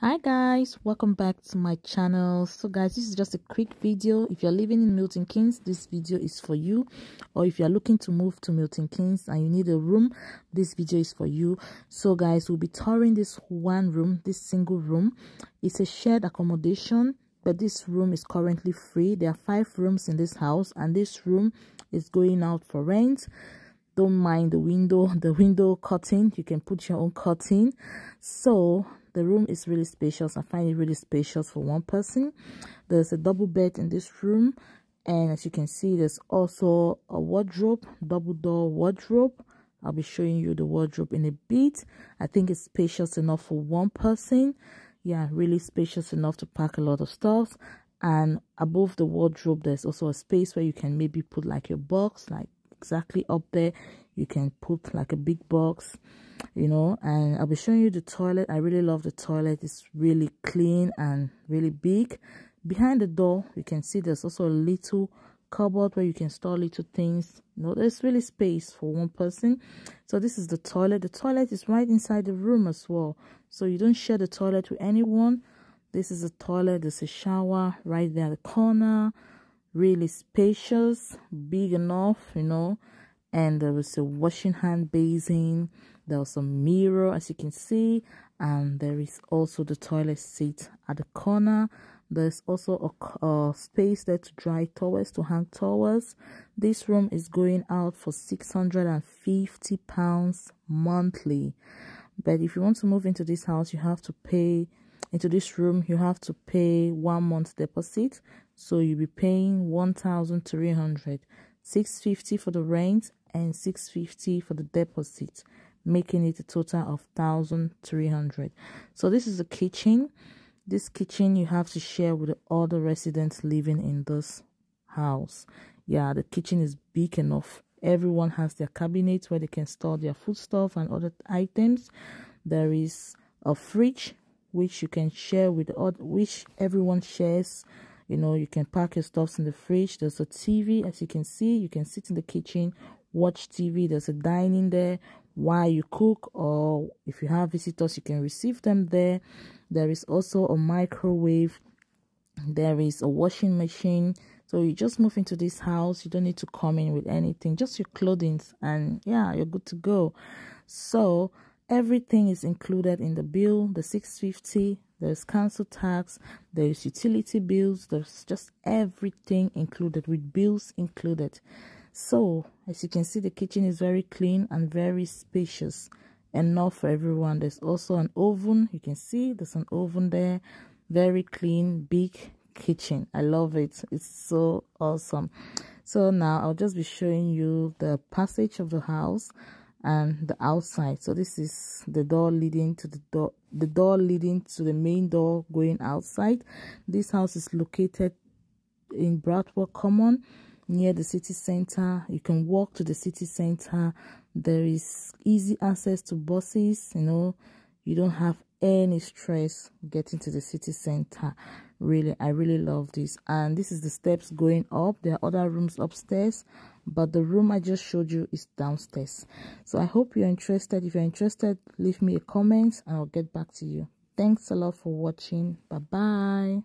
hi guys. Welcome back to my channel. So guys this is just a quick video. If you're living in milton keynes this video is for you. Or if you're looking to move to milton keynes and you need a room this video is for you. So guys we'll be touring this one room this single room. It's a shared accommodation but this room is currently free. There are five rooms in this house and this room is going out for rent. Don't mind the window the window curtain. You can put your own curtain. So the room is really spacious. I find it really spacious for one person. There's a double bed in this room and as you can see there's also a wardrobe double door wardrobe. I'll be showing you the wardrobe in a bit. I think it's spacious enough for one person. Yeah really spacious enough to pack a lot of stuff. And above the wardrobe there's also a space where you can maybe put like your box like exactly up there. You can put like a big box you know and i'll be showing you the toilet. I really love the toilet. It's really clean and really big. Behind the door you can see there's also a little cupboard where you can store little things. You know there's really space for one person. So this is the toilet. The toilet is right inside the room as well. So you don't share the toilet with anyone. This is a toilet. There's a shower right there the corner really spacious big enough you know. And there was a washing hand basin there was a mirror as you can see. And there is also the toilet seat at the corner. There's also a, a space there to dry towels to hang towels. This room is going out for 650 pounds monthly. But if you want to move into this house you have to pay into this room you have to pay one month deposit. So you'll be paying 1300 650 for the rent and 650 for the deposit making it a total of 1300 so this is the kitchen. This kitchen you have to share with all the residents living in this house. Yeah the kitchen is big enough. Everyone has their cabinets where they can store their food stuff and other items. There is a fridge which you can share with other which everyone shares. You know you can pack your stuffs in the fridge. There's a tv as you can see. You can sit in the kitchen watch tv there's a dining there while you cook or if you have visitors you can receive them there. There is also a microwave. There is a washing machine. So you just move into this house. You don't need to come in with anything just your clothing and yeah you're good to go. So everything is included in the bill the 650 there's council tax there's utility bills there's just everything included with bills included. So as you can see the kitchen is very clean and very spacious. Enough for everyone. There's also an oven. You can see there's an oven there. Very clean big kitchen. I love it. It's so awesome. So now i'll just be showing you the passage of the house and the outside. So this is the door leading to the door the door leading to the main door going outside. This house is located in Bradwell Common near the city center. You can walk to the city center. There is easy access to buses you know. You don't have any stress getting to the city center. Really i really love this. And this is the steps going up. There are other rooms upstairs but the room i just showed you is downstairs. So i hope you're interested. If you're interested leave me a comment and i'll get back to you. Thanks a lot for watching. Bye bye